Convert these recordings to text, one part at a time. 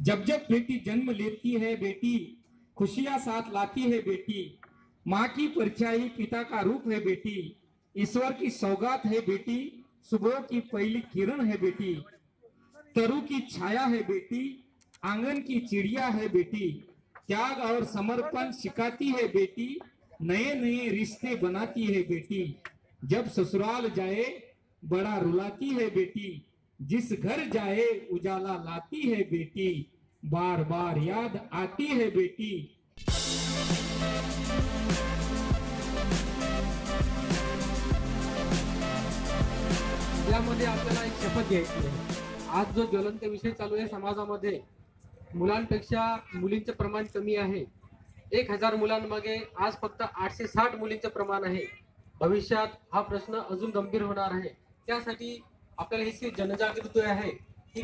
जब जब बेटी जन्म लेती है, बेटी खुशियाँ साथ लाती है, बेटी। माँ की परछाई पिता का रूप है, बेटी। ईश्वर की सौगात है, बेटी। सुबह की पहली किरण है, बेटी। तरु की छाया है, बेटी। आँगन की चिड़िया है, बेटी। त्याग और समर्पण सिखाती है, बेटी। नए नए रिश्ते बनाती है, बेटी। जब ससुराल जाए, बड़ा रुलाती है, बेटी। जिस घर जाए उजाला लाती है बेटी बार बार याद आती है बेटी। यामध्ये आपल्याला एक शपथ घ्यायची आहे. आज जो ज्वलंत विषय चालू आहे समाजामध्ये मुलांपेक्षा मुलींचं प्रमाण कमी आहे. एक हजार मुलांमागे आज फक्त आठशे साठ मुलींचं प्रमाण आहे. भविष्यात हा प्रश्न अजून गंभीर होणार आहे. त्यासाठी आपल्याला ही जनजागृती आहे ही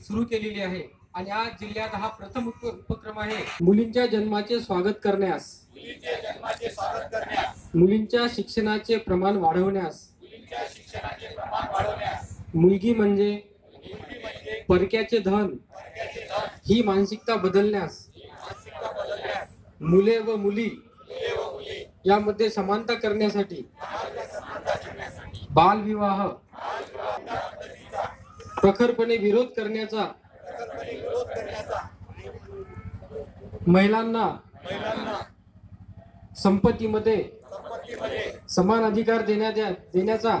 सुरू केलेली आहे. आणि आज जिल्ह्यात हा प्रथम उप- उपक्रम आहे मुलींच्या जन्माचे स्वागत करण्यास. मुलींच्या शिक्षणाचे प्रमाण वाढवण्यास. मुलगी म्हणजे परक्याचे धन. ही मानसिकता बदलण्यास. मुले व मुली यामध्ये समानता करण्यासाठी. बालविवाह. प्रखरपणे विरोध करण्याचा महिलांना संपत्तीमध्ये समान अधिकार देण्यात देण्याचा